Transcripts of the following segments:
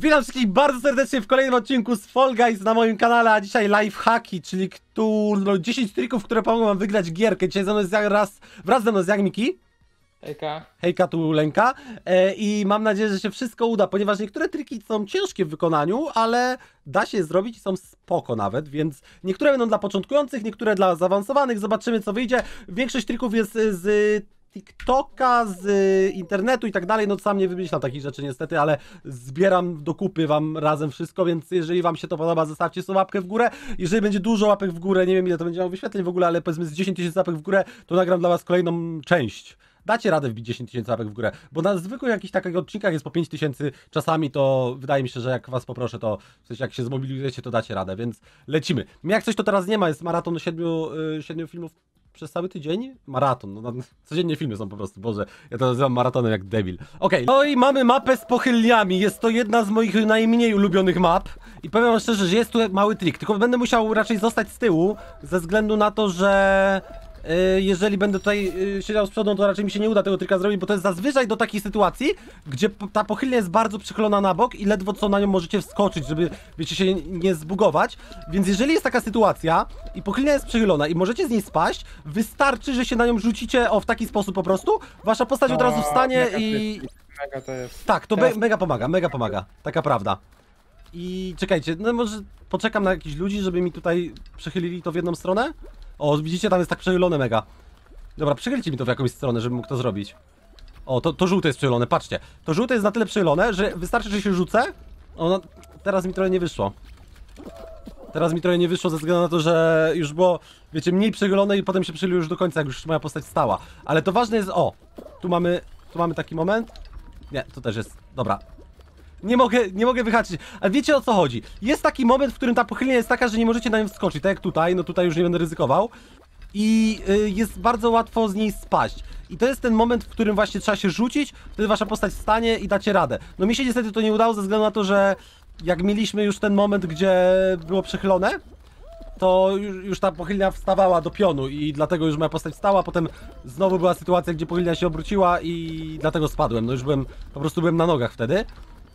Witam wszystkich bardzo serdecznie w kolejnym odcinku z Fall Guys na moim kanale, a dzisiaj live hacki, czyli no, 10 trików, które pomogą wam wygrać gierkę. Dzisiaj ze mną jest raz, wraz ze mną jest Jak Miki, Ejka. hejka tu Lenka e, i mam nadzieję, że się wszystko uda, ponieważ niektóre triki są ciężkie w wykonaniu, ale da się je zrobić i są spoko nawet, więc niektóre będą dla początkujących, niektóre dla zaawansowanych, zobaczymy co wyjdzie. Większość trików jest z TikToka, z y, internetu i tak dalej, no sam nie wymyślam takich rzeczy niestety, ale zbieram do kupy wam razem wszystko, więc jeżeli wam się to podoba, zostawcie sobie łapkę w górę. Jeżeli będzie dużo łapek w górę, nie wiem ile to będzie miało wyświetleń w ogóle, ale powiedzmy z 10 tysięcy łapek w górę, to nagram dla was kolejną część. Dacie radę wbić 10 tysięcy łapek w górę, bo na zwykłych jakichś takich odcinkach jest po 5 tysięcy czasami, to wydaje mi się, że jak was poproszę, to w sensie jak się zmobilizujecie, to dacie radę, więc lecimy. Jak coś to teraz nie ma, jest maraton 7, y, 7 filmów przez cały tydzień? Maraton, no, codziennie filmy są po prostu, Boże, ja to nazywam maratonem jak debil. Okej, no i mamy mapę z pochylniami, jest to jedna z moich najmniej ulubionych map i powiem wam szczerze, że jest tu mały trik, tylko będę musiał raczej zostać z tyłu, ze względu na to, że jeżeli będę tutaj y, siedział z przodu, to raczej mi się nie uda tego trika zrobić, bo to jest zazwyczaj do takiej sytuacji, gdzie ta pochylnia jest bardzo przychylona na bok i ledwo co na nią możecie wskoczyć, żeby, wiecie, się nie zbugować. Więc jeżeli jest taka sytuacja i pochylnia jest przychylona i możecie z niej spaść, wystarczy, że się na nią rzucicie o w taki sposób po prostu, wasza postać od razu wstanie i... Mega to jest. Tak, to Teraz- me mega pomaga, mega pomaga. Taka prawda. I czekajcie, no może poczekam na jakichś ludzi, żeby mi tutaj przechylili to w jedną stronę? O, widzicie, tam jest tak przechylone mega. Dobra, przechylcie mi to w jakąś stronę, żebym mógł to zrobić. O, to, to żółte jest przechylone, patrzcie. To żółte jest na tyle przechylone, że wystarczy, że się rzucę. O, no, teraz mi trochę nie wyszło. Teraz mi trochę nie wyszło ze względu na to, że już było, wiecie, mniej przechylone i potem się przechyliło już do końca, jak już moja postać stała. Ale to ważne jest, o, tu mamy, tu mamy taki moment. Nie, to też jest, dobra. Nie mogę, nie mogę wyhaczyć, ale wiecie o co chodzi. Jest taki moment, w którym ta pochylnia jest taka, że nie możecie na nią wskoczyć, tak jak tutaj, no tutaj już nie będę ryzykował. I y, jest bardzo łatwo z niej spaść. I to jest ten moment, w którym właśnie trzeba się rzucić, wtedy wasza postać stanie i dacie radę. No mi się niestety to nie udało ze względu na to, że jak mieliśmy już ten moment, gdzie było przechylone, to już, już ta pochylnia wstawała do pionu i dlatego już moja postać stała, potem znowu była sytuacja, gdzie pochylnia się obróciła i dlatego spadłem, no już byłem, po prostu byłem na nogach wtedy.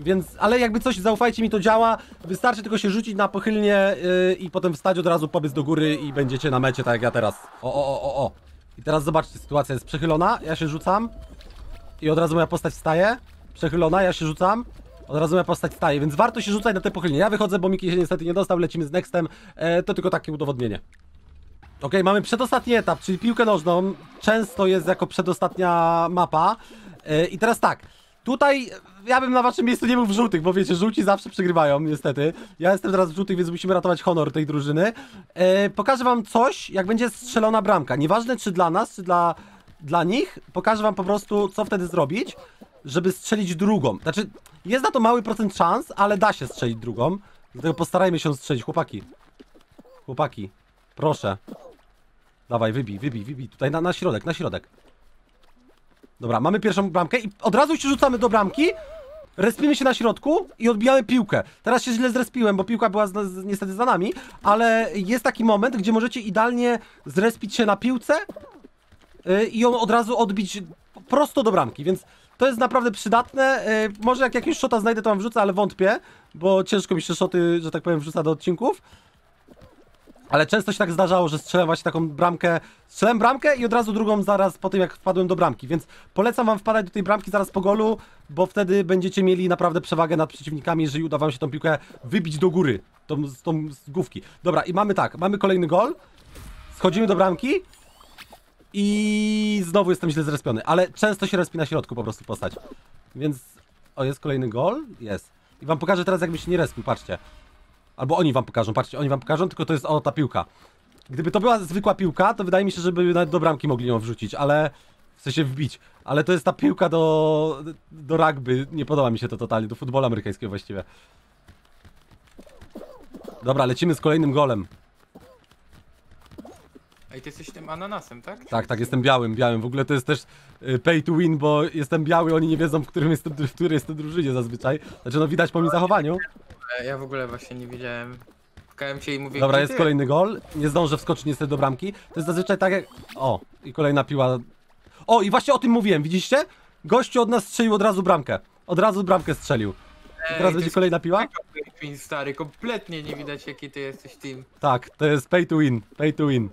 Więc, ale jakby coś, zaufajcie mi, to działa. Wystarczy tylko się rzucić na pochylnię yy, i potem wstać od razu, pobiec do góry i będziecie na mecie, tak jak ja teraz. O, o, o, o. I teraz zobaczcie, sytuacja jest przechylona, ja się rzucam i od razu moja postać wstaje. Przechylona, ja się rzucam. Od razu moja postać staje, więc warto się rzucać na te pochylnie. Ja wychodzę, bo Miki się niestety nie dostał, lecimy z Nextem. E, to tylko takie udowodnienie. Okej, mamy przedostatni etap, czyli piłkę nożną. Często jest jako przedostatnia mapa. E, I teraz tak. Tutaj ja bym na waszym miejscu nie był w żółtych, bo wiecie, żółci zawsze przegrywają, niestety. Ja jestem teraz w żółtych, więc musimy ratować honor tej drużyny. E, pokażę wam coś, jak będzie strzelona bramka. Nieważne czy dla nas, czy dla, dla nich, pokażę wam po prostu, co wtedy zrobić, żeby strzelić drugą. Znaczy, jest na to mały procent szans, ale da się strzelić drugą. Dlatego postarajmy się strzelić, chłopaki. Chłopaki, proszę. Dawaj, wybij, wybij, wybij. Tutaj na, na środek, na środek. Dobra, mamy pierwszą bramkę i od razu się rzucamy do bramki. Respimy się na środku i odbijamy piłkę. Teraz się źle zrespiłem, bo piłka była z, z, niestety za nami, ale jest taki moment, gdzie możecie idealnie zrespić się na piłce yy, i ją od razu odbić prosto do bramki, więc to jest naprawdę przydatne. Yy, może jak jakiegoś shota znajdę, to wam wrzucę, ale wątpię, bo ciężko mi się shoty, że tak powiem, wrzuca do odcinków. Ale często się tak zdarzało, że strzelałem właśnie taką bramkę. Strzelałem bramkę i od razu drugą zaraz po tym, jak wpadłem do bramki. Więc polecam wam wpadać do tej bramki zaraz po golu, bo wtedy będziecie mieli naprawdę przewagę nad przeciwnikami, jeżeli uda wam się tą piłkę wybić do góry. Tą, tą z główki. Dobra, i mamy tak, mamy kolejny gol. Schodzimy do bramki. I znowu jestem źle zrespiony, ale często się respi na środku po prostu postać. Więc. O, jest kolejny gol? Jest. I wam pokażę teraz, jakby się nie respił, patrzcie. Albo oni wam pokażą, patrzcie, oni wam pokażą, tylko to jest o ta piłka. Gdyby to była zwykła piłka, to wydaje mi się, żeby nawet do bramki mogli ją wrzucić, ale w sensie wbić. Ale to jest ta piłka do, do rugby, nie podoba mi się to totalnie, do futbolu amerykańskiego właściwie. Dobra, lecimy z kolejnym golem. Ej, ty jesteś tym ananasem, tak? Tak, tak, jestem białym, białym. W ogóle to jest też y, pay to win, bo jestem biały, oni nie wiedzą, w którym jestem, w której jestem drużynie zazwyczaj. Znaczy, no widać po moim zachowaniu. E, Ja w ogóle właśnie nie wiedziałem. Pukałem się i mówię, Dobra, gdzie jest ty? kolejny gol. Nie zdążę wskoczyć niestety do bramki. To jest zazwyczaj tak jak... O, i kolejna piła. O, i właśnie o tym mówiłem, widzieliście? Gościu od nas strzelił od razu bramkę. Od razu bramkę strzelił. I Ej, teraz to będzie jest kolejna piła? mega Twin stary, kompletnie nie widać jaki ty jesteś team. Tak, to jest pay to win, pay to win.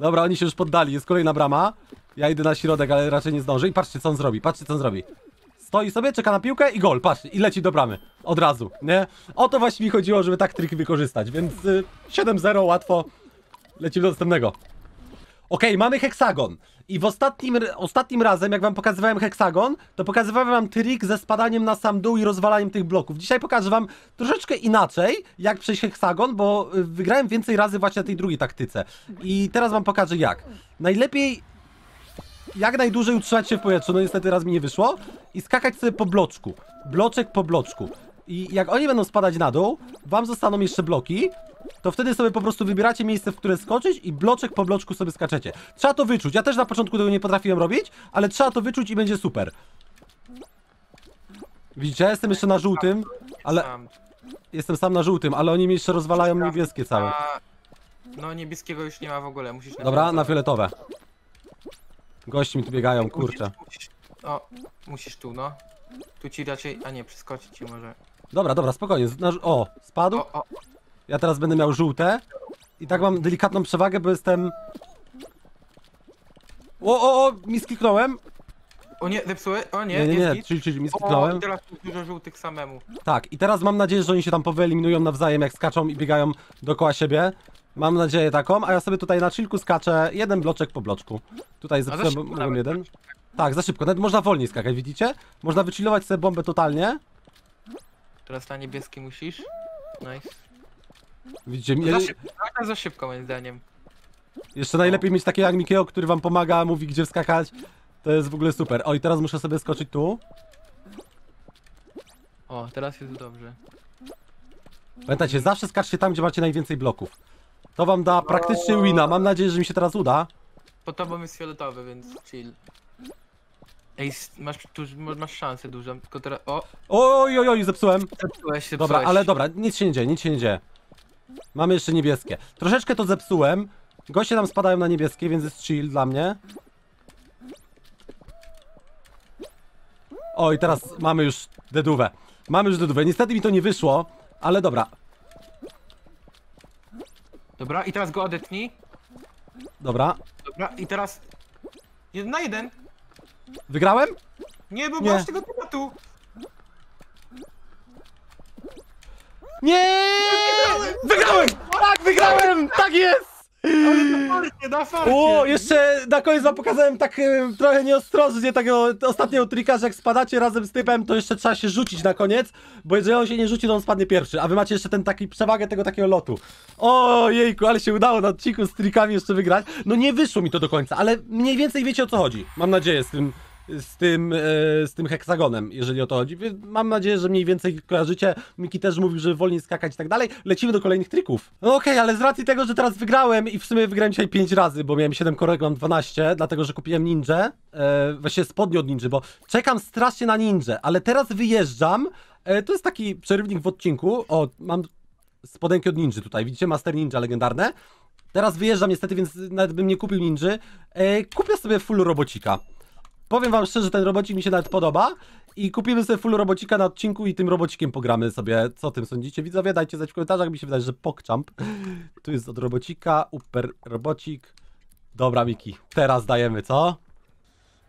Dobra, oni się już poddali, jest kolejna brama. Ja idę na środek, ale raczej nie zdążę. I patrzcie, co on zrobi, patrzcie, co on zrobi. Stoi sobie, czeka na piłkę i gol, patrzcie, i leci do bramy. Od razu, nie? O to właśnie mi chodziło, żeby tak triki wykorzystać, więc y, 7-0 łatwo. Lecimy do następnego. Okej, mamy heksagon. I w ostatnim, ostatnim razem, jak wam pokazywałem heksagon, to pokazywałem wam trik ze spadaniem na sam dół i rozwalaniem tych bloków. Dzisiaj pokażę wam troszeczkę inaczej, jak przejść heksagon, bo y, wygrałem więcej razy właśnie na tej drugiej taktyce. I teraz wam pokażę jak. Najlepiej jak najdłużej utrzymać się w powietrzu, no niestety raz mi nie wyszło, i skakać sobie po bloczku. Bloczek po bloczku. I jak oni będą spadać na dół, wam zostaną jeszcze bloki, to wtedy sobie po prostu wybieracie miejsce, w które skoczyć i bloczek po bloczku sobie skaczecie. Trzeba to wyczuć. Ja też na początku tego nie potrafiłem robić, ale trzeba to wyczuć i będzie super. Widzicie, ja jestem jeszcze na żółtym, ale jestem sam na żółtym, ale oni mi jeszcze rozwalają niebieskie całe. No niebieskiego już nie ma w ogóle, musisz na Dobra, na fioletowe. fioletowe. Gości mi tu biegają, kurczę. Musisz, musisz, o, musisz tu, no. Tu ci raczej, a nie, przeskoczyć ci może. Dobra, dobra, spokojnie. Na, o, spadł. O, o, Ja teraz będę miał żółte. I tak mam delikatną przewagę, bo jestem... O, o, o, mi skliknąłem. o nie, zepsuły? O nie, Nie, nie, jest nie, git. czyli, czyli mi O, skliknąłem. i teraz dużo żółtych samemu. Tak, i teraz mam nadzieję, że oni się tam powyeliminują nawzajem, jak skaczą i biegają dookoła siebie. Mam nadzieję taką, a ja sobie tutaj na chillku skaczę jeden bloczek po bloczku. Tutaj za zepsułem, mogłem nawet. jeden. Tak, za szybko, nawet można wolniej skakać, widzicie? Można wychillować sobie bombę totalnie. Teraz na niebieski musisz. Nice. Widzicie, Za je, szybko, za szybko moim zdaniem. jeszcze najlepiej mieć takiego jak Mikeo, który wam pomaga, mówi gdzie wskakać. To jest w ogóle super. O, i teraz muszę sobie skoczyć tu. O, teraz jest dobrze. Pamiętajcie, zawsze skaczcie tam, gdzie macie najwięcej bloków. To wam da praktycznie wina. Mam nadzieję, że mi się teraz uda. Po tobą jest fioletowy, więc chill. Ej, masz, tu, masz szansę dużą, tylko teraz... O, Oj, oj, oj, zepsułem. zepsułeś się, Dobra, zepsułeś. ale dobra, nic się nie dzieje, nic się nie dzieje. Mamy jeszcze niebieskie. Troszeczkę to zepsułem. Goście tam spadają na niebieskie, więc jest chill dla mnie. O, i teraz mamy już dedówę. Mamy już dedówę. Niestety mi to nie wyszło, ale dobra. Dobra, i teraz go odetnij. Dobra. Dobra, i teraz... Jeden na jeden. Wygrałem? Nie, bo Nie. masz tego tematu. Nie! Wygrałem! Tak, wygrałem! Tak jest! Farcie, na farcie. O, jeszcze na koniec wam pokazałem tak e, trochę nieostrożnie tego ostatniego trika, że jak spadacie razem z typem, to jeszcze trzeba się rzucić na koniec, bo jeżeli on się nie rzuci, to on spadnie pierwszy, a wy macie jeszcze ten taki przewagę tego takiego lotu. O jejku, ale się udało na odcinku z trikami jeszcze wygrać. No nie wyszło mi to do końca, ale mniej więcej wiecie o co chodzi. Mam nadzieję z tym z tym, e, z tym heksagonem, jeżeli o to chodzi. Mam nadzieję, że mniej więcej kojarzycie. Miki też mówił, że wolniej skakać i tak dalej. Lecimy do kolejnych trików. No okej, ale z racji tego, że teraz wygrałem i w sumie wygrałem dzisiaj 5 razy, bo miałem 7 korek, mam 12, dlatego że kupiłem ninja, e, właśnie spodnie od ninja, bo czekam strasznie na ninja, ale teraz wyjeżdżam. E, to jest taki przerywnik w odcinku. O, mam spodenki od ninja tutaj, widzicie? Master Ninja legendarne. Teraz wyjeżdżam niestety, więc nawet bym nie kupił ninja. E, kupię sobie full robocika. Powiem wam szczerze, ten robocik mi się nawet podoba i kupimy sobie full robocika na odcinku i tym robocikiem pogramy sobie. Co o tym sądzicie? Widzowie, dajcie znać w komentarzach, mi się wydaje, że pokczamp. Tu jest od robocika, upper robocik. Dobra, Miki, teraz dajemy, co?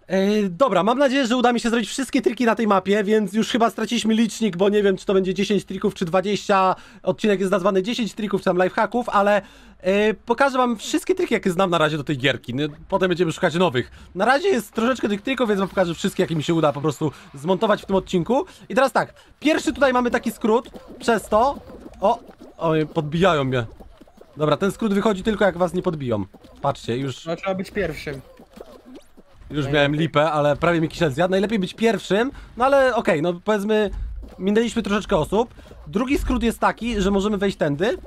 Ej, dobra, mam nadzieję, że uda mi się zrobić wszystkie triki na tej mapie, więc już chyba straciliśmy licznik, bo nie wiem, czy to będzie 10 trików, czy 20. Odcinek jest nazwany 10 trików, czy tam lifehacków, ale e, pokażę wam wszystkie triki, jakie znam na razie do tej gierki. No, Potem będziemy szukać nowych. Na razie jest troszeczkę tych trików, więc wam pokażę wszystkie, jakie mi się uda po prostu zmontować w tym odcinku. I teraz tak, pierwszy tutaj mamy taki skrót, przez to... O, oj, podbijają mnie. Dobra, ten skrót wychodzi tylko jak was nie podbiją. Patrzcie, już... No trzeba być pierwszym. Już miałem lipę, ale prawie mi kisiel zjadł. Najlepiej być pierwszym, no ale okej, no powiedzmy, minęliśmy troszeczkę osób. Drugi skrót jest taki, że możemy wejść tędy,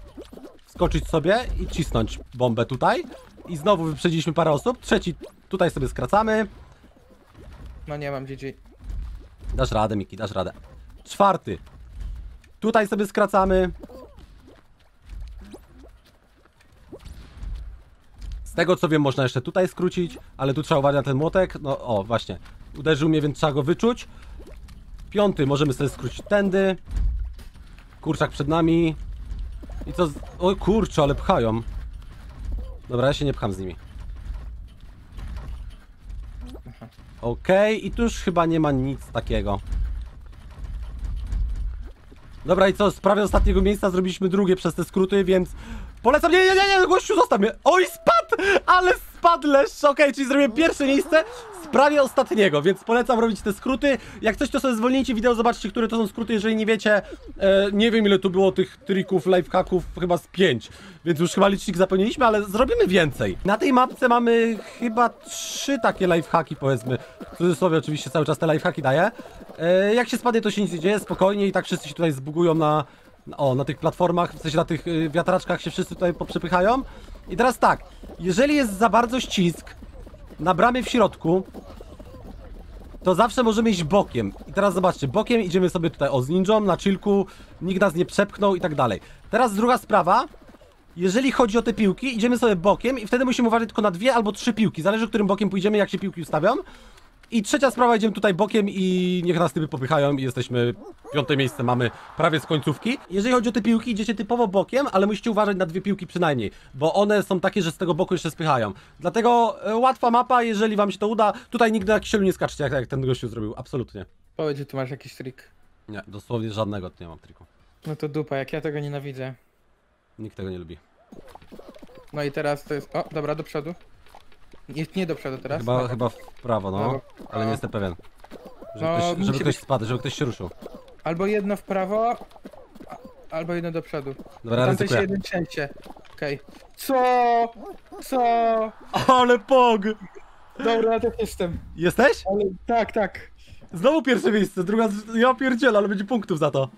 skoczyć sobie i cisnąć bombę tutaj. I znowu wyprzedziliśmy parę osób. Trzeci, tutaj sobie skracamy. No nie mam GG. Dasz radę, Miki, dasz radę. Czwarty. Tutaj sobie skracamy. Tego co wiem, można jeszcze tutaj skrócić, ale tu trzeba uważać na ten młotek. No o, właśnie. Uderzył mnie, więc trzeba go wyczuć. Piąty możemy sobie skrócić tędy. Kurczak przed nami. I co? Oj kurczę, ale pchają. Dobra, ja się nie pcham z nimi. Okej, i tu już chyba nie ma nic takiego. Dobra, i co? Z prawie ostatniego miejsca zrobiliśmy drugie przez te skróty, więc polecam. Nie, nie, nie, nie, gościu, zostaw mnie. Oj, spadł! Ale spadł leszcz. Okej, czyli zrobiłem pierwsze miejsce z prawie ostatniego, więc polecam robić te skróty. Jak coś, to sobie zwolnijcie wideo, zobaczcie, które to są skróty. Jeżeli nie wiecie, e, nie wiem ile tu było tych trików, lifehacków, chyba z pięć, więc już chyba licznik zapełniliśmy, ale zrobimy więcej. Na tej mapce mamy chyba trzy takie lifehacki, powiedzmy. W cudzysłowie oczywiście cały czas te lifehacki daję. E, jak się spadnie, to się nic nie dzieje, spokojnie i tak wszyscy się tutaj zbugują na, o, na tych platformach, w sensie na tych y, wiatraczkach się wszyscy tutaj poprzepychają. I teraz tak, jeżeli jest za bardzo ścisk na bramie w środku, to zawsze możemy iść bokiem. I teraz zobaczcie, bokiem idziemy sobie tutaj o z ninją, na chillku, nikt nas nie przepchnął i tak dalej. Teraz druga sprawa, jeżeli chodzi o te piłki, idziemy sobie bokiem i wtedy musimy uważać tylko na dwie albo trzy piłki. Zależy, którym bokiem pójdziemy, jak się piłki ustawią. I trzecia sprawa, idziemy tutaj bokiem i niech nas typy popychają i jesteśmy, piąte miejsce mamy prawie z końcówki. Jeżeli chodzi o te piłki, idziecie typowo bokiem, ale musicie uważać na dwie piłki przynajmniej, bo one są takie, że z tego boku jeszcze spychają. Dlatego e, łatwa mapa, jeżeli wam się to uda. Tutaj nigdy na kisielu nie skaczcie, jak, jak ten gościu zrobił, absolutnie. Powiedz, że tu masz jakiś trik. Nie, dosłownie żadnego tu nie mam triku. No to dupa, jak ja tego nienawidzę. Nikt tego nie lubi. No i teraz to jest... O, dobra, do przodu. Nie, nie do przodu teraz. Chyba, Dobra. chyba w prawo, no, Prawo. ale nie jestem pewien. Żeby, No, ktoś, żeby ktoś być- spadł, żeby ktoś się ruszył. Albo jedno w prawo, a- albo jedno do przodu. Dobra, Tamten się ryzykuję. jeden trzęsie. Okej. Co? Co? Ale pog! Dobra, ja też jestem. Jesteś? Ale tak, tak. Znowu pierwsze miejsce, druga. Ja pierdzielę, ale będzie punktów za to.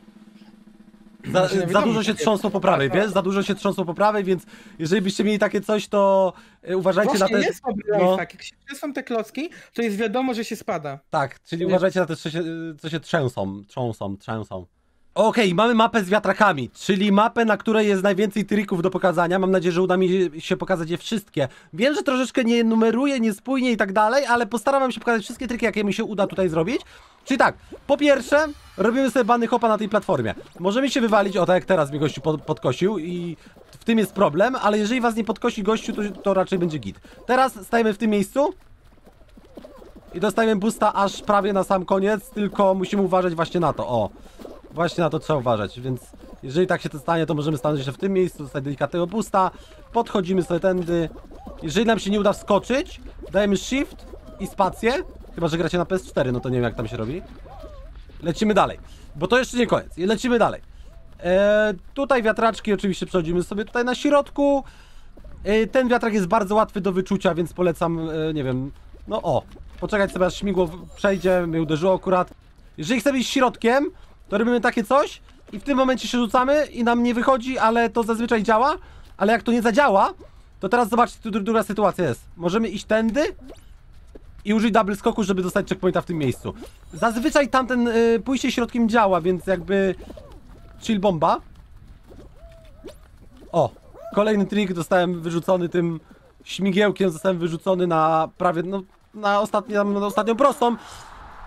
Za, Znaczy, za dużo się trząsło po prawej, wiesz? Za dużo się trząsło po prawej, więc jeżeli byście mieli takie coś, to e, uważajcie Właśnie na te. jest dobry no. lifehack. Jak się trzęsą te klocki, to jest wiadomo, że się spada. Tak, czyli uważajcie na te, co się, co się trzęsą, trząsą, trzęsą. Okej, mamy mapę z wiatrakami, czyli mapę, na której jest najwięcej trików do pokazania. Mam nadzieję, że uda mi się pokazać je wszystkie. Wiem, że troszeczkę nie numeruję, niespójnie i tak dalej, ale postaram się pokazać wszystkie triki, jakie mi się uda tutaj zrobić. Czyli tak, po pierwsze, robimy sobie bany hopa na tej platformie. Możemy się wywalić, o tak jak teraz mnie gościu pod, podkosił i w tym jest problem, ale jeżeli was nie podkosi gościu, to, to raczej będzie git. Teraz stajemy w tym miejscu. I dostajemy boosta aż prawie na sam koniec, tylko musimy uważać właśnie na to, o. Właśnie na to trzeba uważać, więc jeżeli tak się to stanie, to możemy stanąć jeszcze w tym miejscu, dostać delikatnego boosta, podchodzimy sobie tędy. Jeżeli nam się nie uda wskoczyć, dajemy shift i spację, chyba, że gracie na PS4, no to nie wiem jak tam się robi. Lecimy dalej, bo to jeszcze nie koniec, lecimy dalej. Eee, tutaj wiatraczki oczywiście przechodzimy sobie tutaj na środku. E, Ten wiatrak jest bardzo łatwy do wyczucia, więc polecam, e, nie wiem, no o, poczekać sobie aż śmigło przejdzie, mnie uderzyło akurat. Jeżeli chcemy iść środkiem, to robimy takie coś i w tym momencie się rzucamy i nam nie wychodzi, ale to zazwyczaj działa, ale jak to nie zadziała, to teraz zobaczcie, tu dru- druga sytuacja jest. Możemy iść tędy i użyć double skoku, żeby dostać checkpointa w tym miejscu. Zazwyczaj tamten y, pójście środkiem działa, więc jakby chill bomba. O, kolejny trik dostałem wyrzucony tym śmigiełkiem, zostałem wyrzucony na prawie, no, na, ostatni, na ostatnią prostą.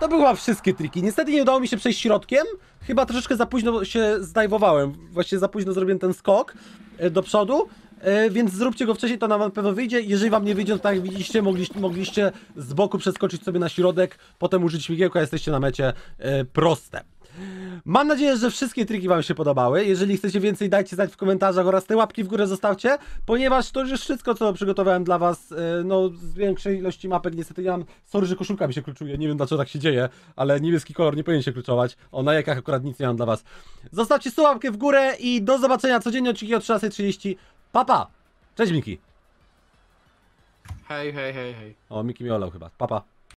To były wszystkie triki. Niestety nie udało mi się przejść środkiem. Chyba troszeczkę za późno się zdajwowałem. Właściwie za późno zrobiłem ten skok e, do przodu. E, Więc zróbcie go wcześniej, to na pewno wyjdzie. Jeżeli wam nie wyjdzie, to tak jak widzieliście, mogliście, mogliście z boku przeskoczyć sobie na środek, potem użyć śmigiełka, jesteście na mecie e, proste. Mam nadzieję, że wszystkie triki Wam się podobały. Jeżeli chcecie więcej, dajcie znać w komentarzach oraz te łapki w górę zostawcie, ponieważ to już jest wszystko, co przygotowałem dla Was. e, No, z większej ilości mapek niestety nie mam. Sorry, że koszulka mi się kluczuje. Nie wiem dlaczego tak się dzieje, ale niebieski kolor nie powinien się kluczować. O, na jakach akurat nic nie mam dla Was. Zostawcie łapkę w górę i do zobaczenia codziennie odcinki o 13.30. Pa, pa! Cześć Miki. Hej, hej, hej, hej. O, Miki mi olał chyba. Pa, pa.